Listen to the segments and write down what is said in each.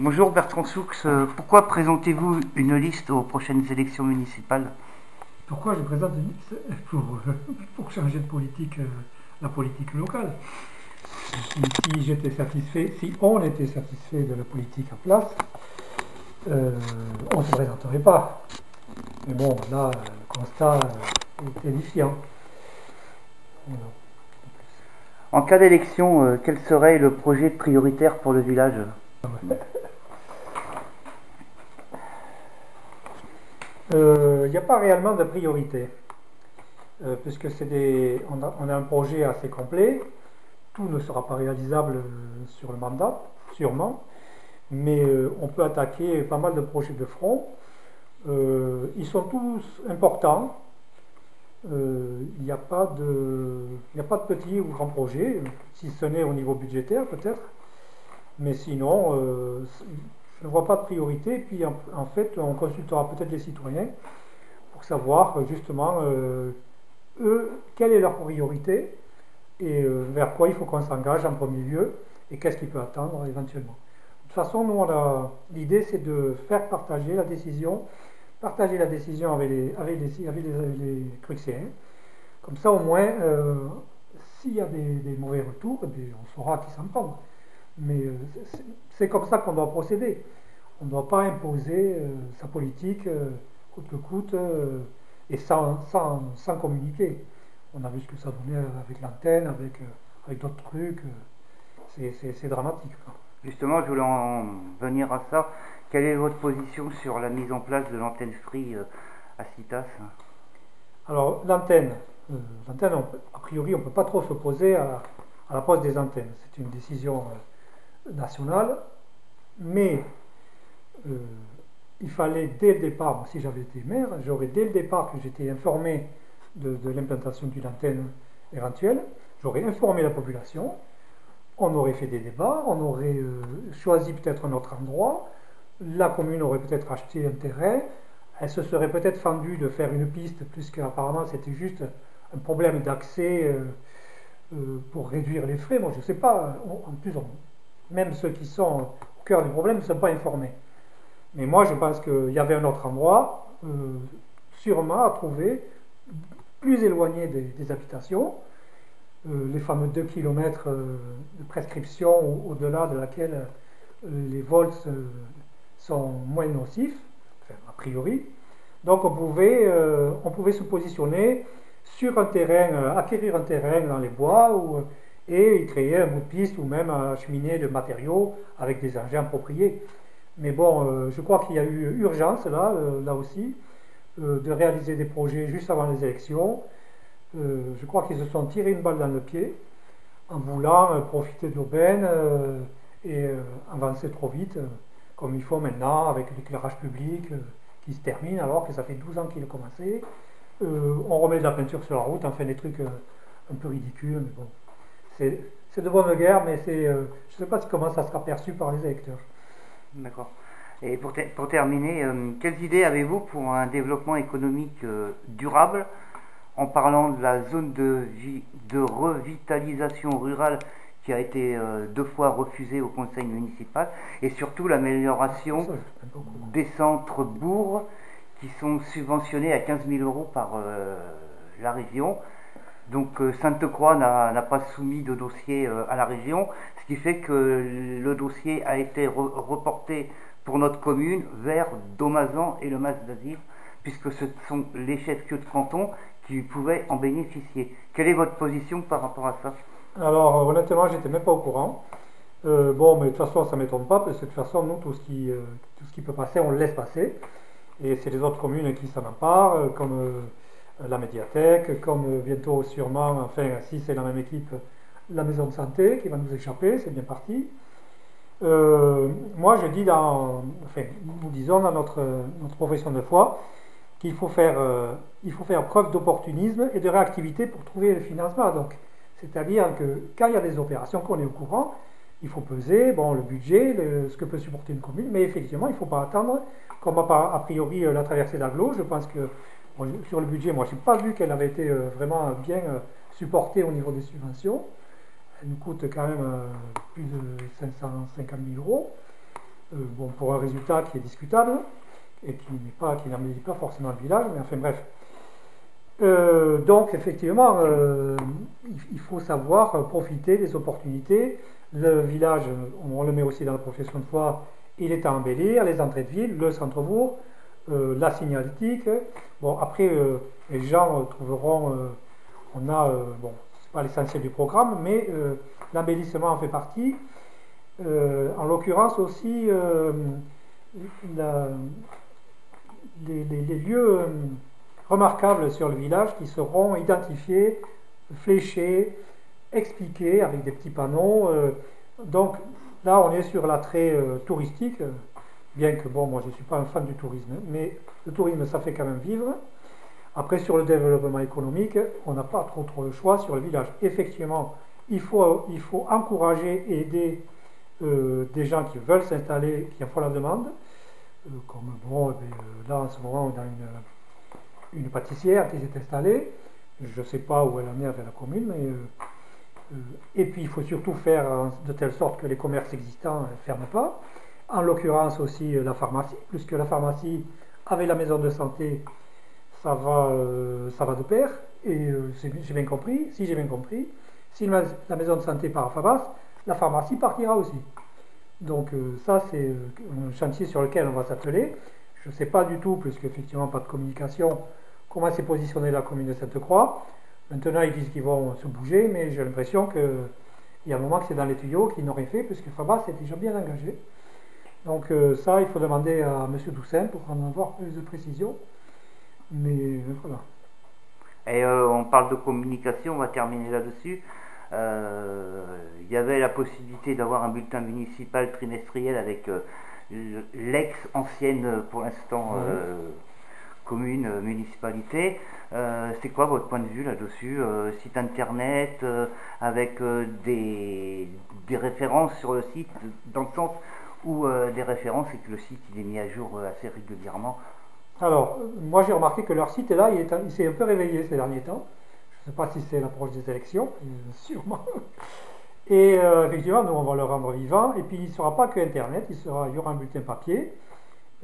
Bonjour Bertrand Soux, euh, pourquoi présentez-vous une liste aux prochaines élections municipales? Pourquoi je présente une liste? Pour, euh, pour changer de politique, euh, la politique locale. Si, j'étais satisfait, si on était satisfait de la politique en place, on ne se présenterait pas. Mais bon, là, le constat est édifiant. En cas d'élection, quel serait le projet prioritaire pour le village? Il euh, n'y a pas réellement de priorité, euh, puisque c'est des, on a, un projet assez complet. Tout ne sera pas réalisable euh, sur le mandat, sûrement, mais on peut attaquer pas mal de projets de front. ils sont tous importants. Il n'y a, pas de, a pas de petits ou grands projets, si ce n'est au niveau budgétaire peut-être. Mais sinon, je ne vois pas de priorité. Puis en, fait, on consultera peut-être les citoyens pour savoir euh, justement euh, eux, quelle est leur priorité et euh, vers quoi il faut qu'on s'engage en premier lieu et qu'est-ce qu'il peut attendre éventuellement. De toute façon, nous, l'idée, c'est de faire partager la décision, partager la décision avec les, avec les, les, Comme ça, au moins, s'il y a des, mauvais retours, eh on saura qui s'en prendre. Mais euh, c'est comme ça qu'on doit procéder. On ne doit pas imposer euh, sa politique euh, coûte que coûte et sans, sans, communiquer. On a vu ce que ça donnait avec l'antenne, avec, avec d'autres trucs. C'est dramatique. Justement, je voulais en venir à ça. Quelle est votre position sur la mise en place de l'antenne free à CITAS? Alors, l'antenne, l'antenne, a priori, on ne peut pas trop s'opposer à, à, la pose des antennes. C'est une décision nationale, mais euh, il fallait dès le départ, si j'avais été maire, j'aurais dès le départ que j'étais informé de, l'implantation d'une antenne éventuelle, j'aurais informé la population, on aurait fait des débats, on aurait euh, choisi peut-être un autre endroit, la commune aurait peut-être acheté un terrain, elle se serait peut-être fendue de faire une piste, puisqu'apparemment c'était juste un problème d'accès euh, pour réduire les frais. Moi je ne sais pas, en plus on, même ceux qui sont au cœur du problème ne sont pas informés. Mais moi, je pense qu'il y avait un autre endroit, euh, sûrement à trouver, plus éloigné des, habitations, euh, les fameux 2 km euh, de prescription au-delà de laquelle les vols sont moins nocifs, a priori. Donc on pouvait, on pouvait se positionner sur un terrain, acquérir un terrain dans les bois ou et créer un bout de piste ou même acheminer de matériaux avec des engins appropriés. Mais bon, euh, je crois qu'il y a eu urgence là, euh, là aussi, euh, de réaliser des projets juste avant les élections. je crois qu'ils se sont tirés une balle dans le pied en voulant profiter de l'aubaine et avancer trop vite, comme il faut maintenant avec l'éclairage public qui se termine alors que ça fait 12 ans qu'il a commencé. on remet de la peinture sur la route, enfin des trucs un peu ridicules, mais bon c'est de bonne guerre, mais c'est, euh, je ne sais pas comment ça sera perçu par les électeurs. D'accord. Et pour, pour terminer, euh, quelles idées avez-vous pour un développement économique euh, durable? En parlant de la zone de, de revitalisation rurale qui a été deux fois refusée au conseil municipal et surtout l'amélioration des centres bourgs qui sont subventionnés à 15 000 euros par la région donc euh, Sainte-Croix n'a pas soumis de dossier euh, à la région, ce qui fait que le dossier a été reporté pour notre commune vers Domazan et le Mas d'Azir, puisque ce sont les chefs-lieux de canton qui pouvaient en bénéficier. Quelle est votre position par rapport à ça? Alors honnêtement, j'étais même pas au courant. Euh, bon, mais de toute façon, ça ne m'étonne pas, parce que de toute façon, nous, tout ce, qui, tout ce qui peut passer, on le laisse passer. Et c'est les autres communes qui s'en emparent, comme la médiathèque, comme bientôt sûrement, enfin si c'est la même équipe, la maison de santé qui va nous échapper, c'est bien parti. Euh, moi je dis dans, enfin nous disons dans notre, notre profession de foi qu'il faut faire, euh, faut faire preuve d'opportunisme et de réactivité pour trouver le financement. Donc, c'est-à-dire que quand il y a des opérations qu'on est au courant, il faut peser bon, le budget, ce que peut supporter une commune, mais effectivement, il ne faut pas attendre, comme a, a priori la traversée d'Aglo, je pense que sur le budget, moi, je n'ai pas vu qu'elle avait été euh, vraiment bien euh, supportée au niveau des subventions. Elle nous coûte quand même euh, plus de 550 000 euros. bon, pour un résultat qui est discutable et qui n'est pas, forcément le village, mais enfin bref. donc effectivement, il faut savoir profiter des opportunités. Le village, on le met aussi dans la profession de foi, il est à embellir, les entrées de ville, le centre-bourg, la signalétique. Bon, après, les gens trouveront, on a, bon, c'est pas l'essentiel du programme, mais l'embellissement en fait partie. Euh, en l'occurrence aussi, euh, les, lieux euh, remarquables sur le village qui seront identifiés, fléchés, expliqués avec des petits panneaux. donc là, on est sur l'attrait touristique, bien que bon, moi je ne suis pas un fan du tourisme, mais le tourisme, ça fait quand même vivre. Après, sur le développement économique, on n'a pas trop, trop le choix sur le village. Effectivement, il faut, il faut encourager et aider euh, des gens qui veulent s'installer, qui en font la demande. Euh, comme bon, eh euh, là en ce moment, on a une, une pâtissière qui s'est installée. Je ne sais pas où elle en est avec la commune, mais. et puis il faut surtout faire de telle sorte que les commerces existants ne ferment pas. En l'occurrence aussi la pharmacie, puisque la pharmacie avec la maison de santé, ça va, ça va de pair. Et j'ai bien compris, si j'ai bien compris, si la maison de santé part à Fabas, la pharmacie partira aussi. Donc euh, ça, c'est euh, un chantier sur lequel on va s'atteler. Je ne sais pas du tout, puisqu'effectivement pas de communication, comment s'est positionnée la commune de Sainte-Croix. Maintenant, ils disent qu'ils vont se bouger, mais j'ai l'impression qu'il y a un moment que c'est dans les tuyaux qu'ils n'auraient fait, puisque Fabas est déjà bien engagé. Donc euh, ça, il faut demander à M. Toussaint pour en avoir plus de précision. Mais voilà. Et euh, on parle de communication, on va terminer là-dessus. Euh, il y avait la possibilité d'avoir un bulletin municipal trimestriel avec euh, l'ex-ancienne, pour l'instant, commune, municipalité. c'est quoi votre point de vue là-dessus Site internet avec des, des, références sur le site, dans le sens où des références et que le site il est mis à jour assez régulièrement alors, moi j'ai remarqué que leur site est là, il s'est un peu réveillé ces derniers temps. Je ne sais pas si c'est l'approche des élections, sûrement. Et euh, effectivement, nous on va le rendre vivant. Et puis il ne sera pas que Internet, il, sera, y aura un bulletin papier.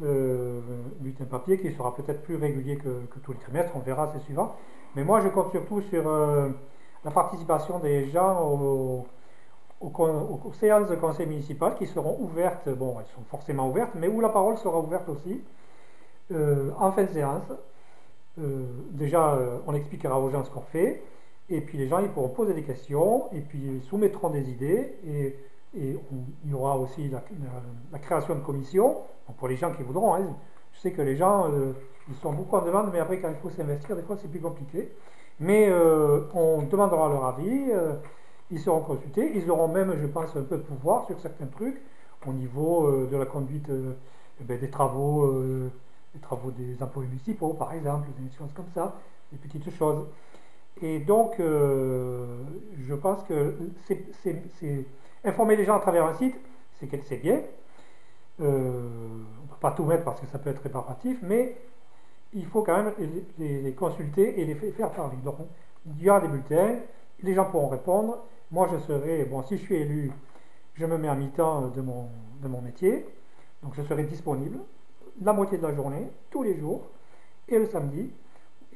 Euh, bulletin papier qui sera peut-être plus régulier que, tous les trimestres, on verra, c'est suivant. Mais moi je compte surtout sur euh, la participation des gens aux, séances de conseil municipal qui seront ouvertes, bon, elles sont forcément ouvertes, mais où la parole sera ouverte aussi. Euh, en fin de séance, euh, déjà, euh, on expliquera aux gens ce qu'on fait, et puis les gens ils pourront poser des questions, et puis ils soumettront des idées, et, il y aura aussi la, création de commissions, pour les gens qui voudront. Hein. je sais que les gens, ils sont beaucoup en demande, mais après quand il faut s'investir, des fois c'est plus compliqué. Mais on demandera leur avis, ils seront consultés, ils auront même, je pense, un peu de pouvoir sur certains trucs, au niveau de la conduite eh ben, des travaux les travaux des impôts municipaux, par exemple, des choses comme ça, des petites choses. Et donc, euh, je pense que c'est informer les gens à travers un site, c'est bien. Euh, on ne peut pas tout mettre parce que ça peut être réparatif, mais il faut quand même les, consulter et les faire parler. Donc, il y a des bulletins, les gens pourront répondre. Moi, je serai, bon, si je suis élu, je me mets à mi-temps de mon, de mon métier, donc je serai disponible la moitié de la journée, tous les jours, et le samedi.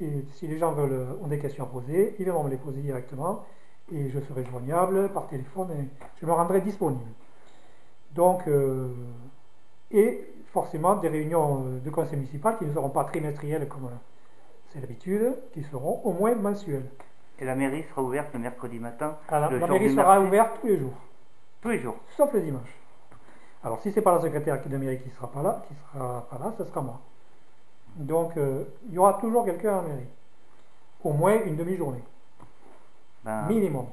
Et si les gens veulent, ont des questions à poser, ils vont me les poser directement, et je serai joignable par téléphone, et je me rendrai disponible. Donc, euh, et forcément des réunions euh, de conseil municipal qui ne seront pas trimestrielles comme euh, c'est l'habitude, qui seront au moins mensuelles. Et la mairie sera ouverte le mercredi matin La mairie sera ouverte tous les jours. Tous les jours. Sauf le dimanche. Alors si ce n'est pas la secrétaire de mairie qui ne sera pas là, qui sera pas là, ce sera moi. Donc euh, il y aura toujours quelqu'un à la mairie. Au moins une demi-journée. Ben, Minimum.